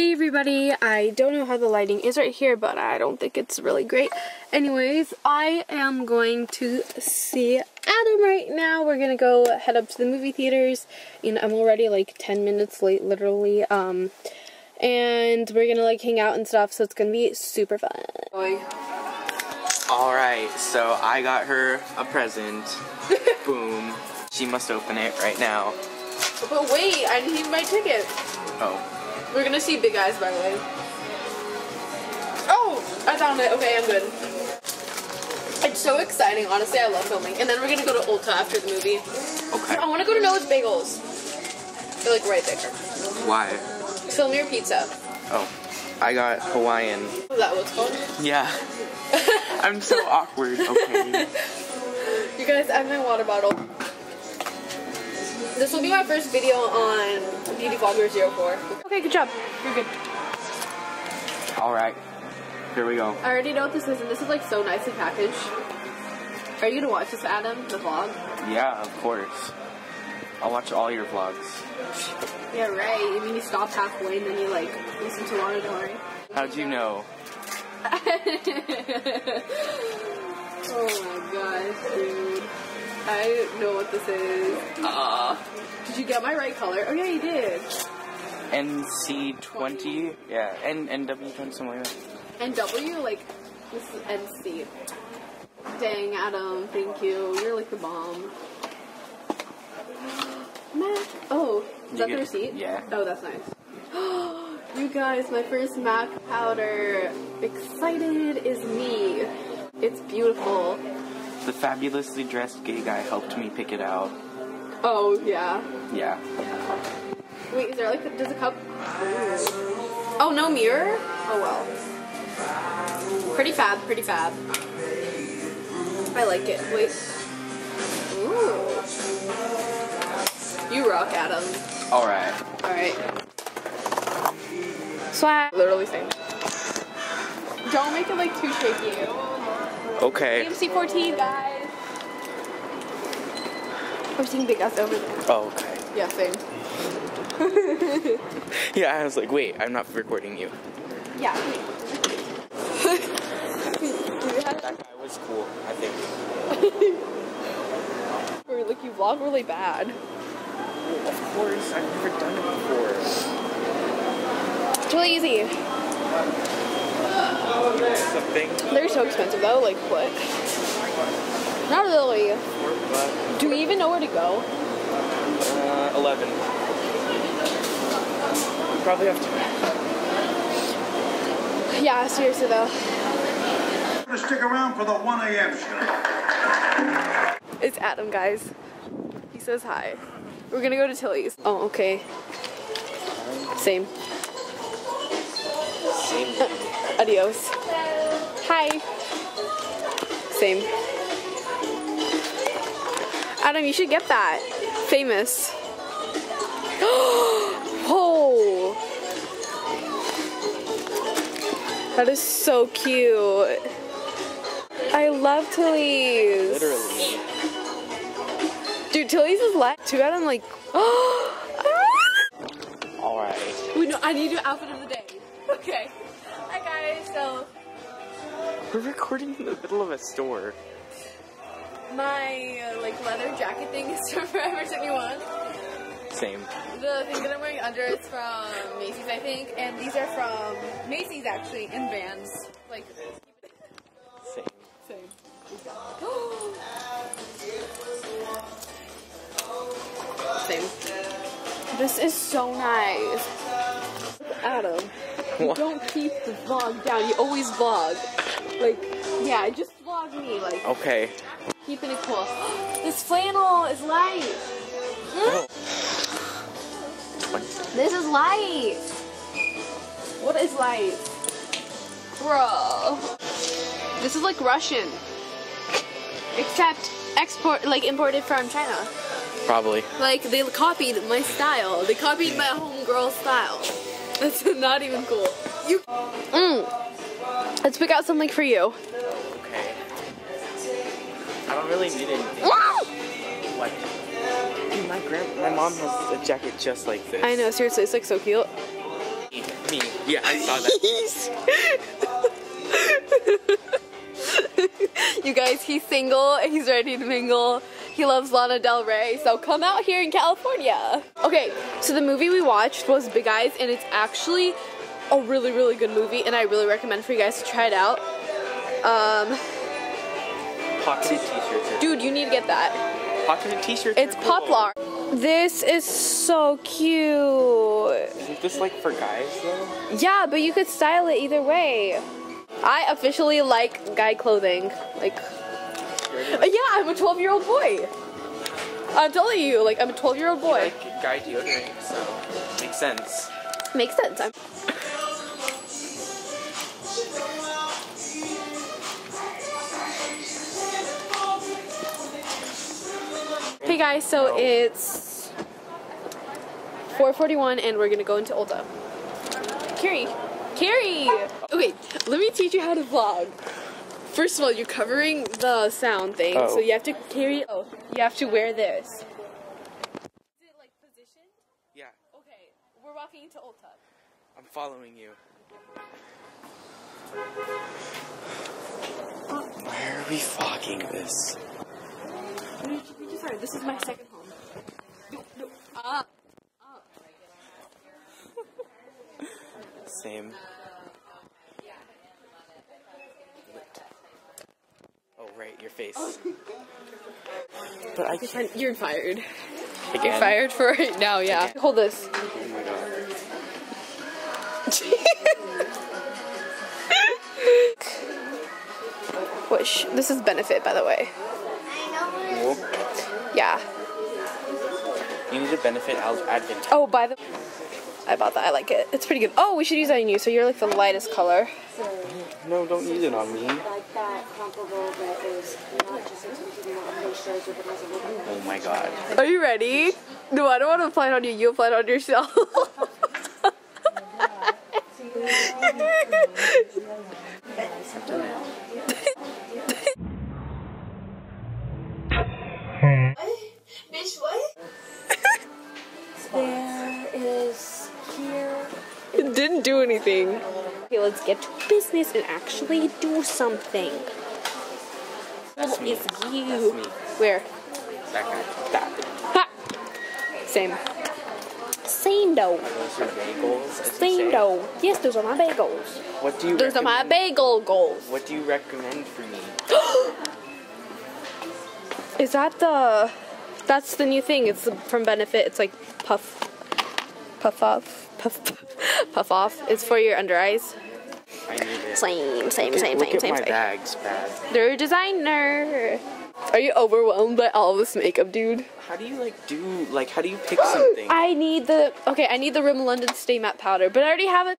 Hey everybody, I don't know how the lighting is right here, but I don't think it's really great. Anyways, I am going to see Adam right now. We're gonna go head up to the movie theaters, and I'm already like 10 minutes late, literally. Um, and we're gonna like hang out and stuff, so it's gonna be super fun. Alright, so I got her a present. Boom. She must open it right now. But wait, I need my ticket. Oh. We're gonna see Big Eyes, by the way. Oh, I found it. Okay, I'm good. It's so exciting, honestly. I love filming. And then we're gonna go to Ulta after the movie. Okay. I want to go to Noah's Bagels. They're like right there. Why? Film your pizza. Oh. I got Hawaiian. Is that what's called? Yeah. I'm so awkward, okay. You guys, I have my water bottle. This will be my first video on Beauty Vlogger 04. Okay, good job. You're good. Alright. Here we go. I already know what this is, and this is like so nicely packaged. Are you gonna watch this, Adam? The vlog? Yeah, of course. I'll watch all your vlogs. Yeah, right. I mean, you stop halfway and then you like listen to Lana Del Rey. How'd you know? oh my gosh, dude. I know what this is. Ah. Did you get my right color? Oh yeah, you did. NC20? Yeah, N NW20, something like that. And like, this is NC. Dang, Adam, thank you. You're like the bomb. Mac. Oh, is You that the receipt? yeah. Oh, that's nice. you guys, my first MAC powder. Excited is me. It's beautiful. The fabulously dressed gay guy helped me pick it out. Oh, yeah. Yeah. Wait, is there like, a, does a cup? Oh, no mirror? Oh, well. Pretty fab, pretty fab. I like it. Wait. Ooh. You rock, Adam. Alright. Alright. Swag. Literally same. Don't make it like too shaky. Okay. AMC 14, guys. I'm seeing big ass over there. Oh, okay. Yeah, same. Yeah, I was like, wait, I'm not recording you. Yeah. That guy was cool, I think. Or like you vlog really bad. Of course, I've never done it before. It's really easy. Something. They're so expensive though. Like what? Not really. Do we even know where to go? uh, 11. We probably have to. Yeah, seriously though. to stick around for the 1 a.m. show. It's Adam, guys. He says hi. We're gonna go to Tilly's. Oh, okay. Same. Same. Adios. Hi. Same. Adam, you should get that. Famous. Whoa. Oh. That is so cute. I love Tilly's. Literally. Dude, Tilly's is light. Too bad I'm like. Alright. Wait, no, I need your outfit of the day. Okay. Hi. So We're recording in the middle of a store. my uh, like leather jacket thing is from Forever 21. Same. The thing that I'm wearing under is from Macy's, I think, and these are from Macy's actually in Vans. Like Same. same. Same. This is so nice. Adam, you don't keep the vlog down. You always vlog. Like, yeah, just vlog me. Like, Okay. keeping it cool. This flannel is light. Oh. This is light. What is light? Bro. This is like Russian. Except export, like imported from China. Probably. Like they copied my style. They copied my homegirl style. That's not even cool. You. Mm. Let's pick out something for you. Okay. I don't really need anything. What? Dude, my grand, my mom has a jacket just like this. I know, seriously, it's like so cute. me. Yeah, I saw that. you guys, he's single. And he's ready to mingle. He loves Lana Del Rey, so come out here in California. Okay, so the movie we watched was Big Eyes, and it's actually a really, really good movie, and I really recommend for you guys to try it out. Um, Pocketed t-shirts. dude, you need to get that. Pocketed t-shirts. It's cool. Poplar. This is so cute. Isn't this like for guys though? Yeah, but you could style it either way. I officially like guy clothing. Like, uh, yeah, I'm a 12 year old boy. I'm telling you, like, I'm a 12 year old boy. Like guy deodorant, so makes sense. Makes sense. I'm- Hey guys, so it's 4:41 and we're gonna go into Ulta. Carrie, Carrie. Okay, let me teach you how to vlog. First of all, you're covering the sound thing, Oh. so you have to carry. Oh, you have to wear this. Is it like positioned? Yeah, Okay, we're walking into Ulta. I'm following you. Why are we fogging this? We just- we. This is my second home. No, no. Ah. Same. Oh right, your face. But I You're can't You're fired. again. You're fired for right now, yeah. Hold this. Oh my god. Wish. This is benefit, by the way. Cool. Yeah. You need to benefit Al- Advent. Oh, by the I bought that. I like it. It's pretty good. Oh, we should use that on you. So you're like the lightest color. No, don't use it on me. like that comparable that is not just exclusively on the shows with the reservoir. Oh my god. Are you ready? No, I don't want to apply it on you. You apply it on yourself. didn't do anything. Okay, let's get to business and actually do something. That's Well, me. it's That's you. me. Where? That guy. That. Ha! Same. Same though. Those are bagels. Same though. Yes, those are my bagels. What do you Those are my bagel goals. What do you recommend for me? Is that the? That's the new thing. It's from Benefit. It's like puff, puff off, puff, puff off. It's for your under eyes. I need it. Same, same, Look at- same, look same, at same, my same. bags, bad. They're a designer. Are you overwhelmed by all this makeup, dude? How do you like do like how do you pick something? I need the okay. I need the Rimmel London Stay Matte Powder, but I already have it.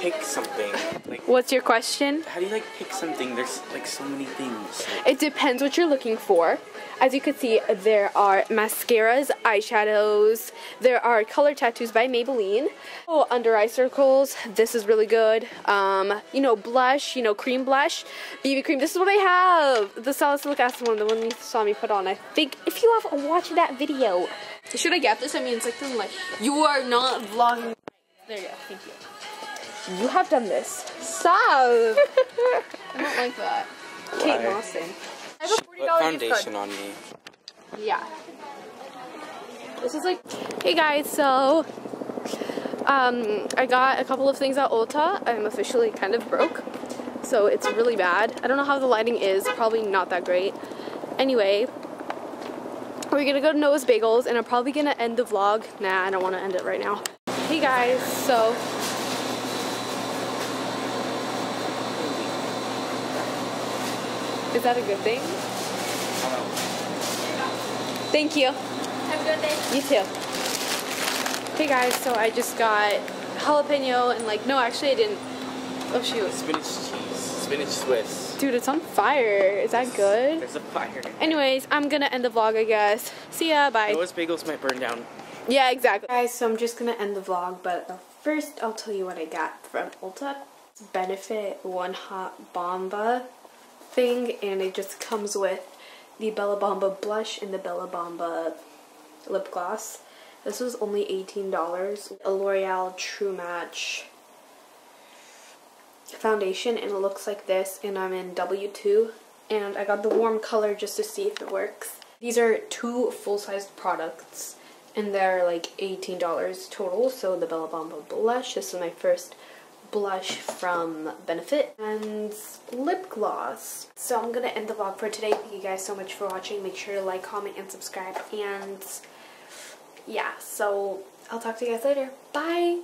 pick something. Like What's your question? how do you like pick something? There's like so many things. It depends what you're looking for. As you can see, there are mascaras, eyeshadows, there are color tattoos by Maybelline. Oh, under eye circles, this is really good. Um, you know, blush, you know, cream blush, BB cream. This is what I have. The salicylic acid one, the one you saw me put on. I think if you have watched that video, should I get this? I mean, it's like something like you are not vlogging. There you go. Thank you. You have done this. Stop. I don't like that. Kate Why? Mawson. I have a put $40 foundation on me. Yeah. This is like, hey guys, so um, I got a couple of things at Ulta. I'm officially kind of broke, so it's really bad. I don't know how the lighting is, probably not that great. Anyway, we're gonna go to Noah's Bagels, and I'm probably gonna end the vlog. Nah, I don't want to end it right now. Hey guys, so is that a good thing? Thank you. Have a good day. You too. Hey guys, so I just got jalapeno and like no, actually I didn't. Oh shoot, Spinach cheese. Spinach Swiss. dude, it's on fire. Is that good? There's a fire. Anyways, I'm gonna end the vlog, I guess. See ya, bye. Noah's bagels might burn down. Yeah, exactly. Guys, so I'm just gonna end the vlog, but first I'll tell you what I got from Ulta. It's Benefit One Hot Bamba thing, and it just comes with the Bella Bamba blush and the Bella Bamba lip gloss. This was only $18. A L'Oreal True Match foundation and it looks like this and I'm in W2 and I got the warm color just to see if it works. These are two full-sized products and they're like $18 total. So the Bella Bamba blush, this is my first blush from Benefit and lip gloss. So I'm gonna end the vlog for today. Thank you guys so much for watching. Make sure to like, comment, and subscribe. And yeah, so I'll talk to you guys later. Bye!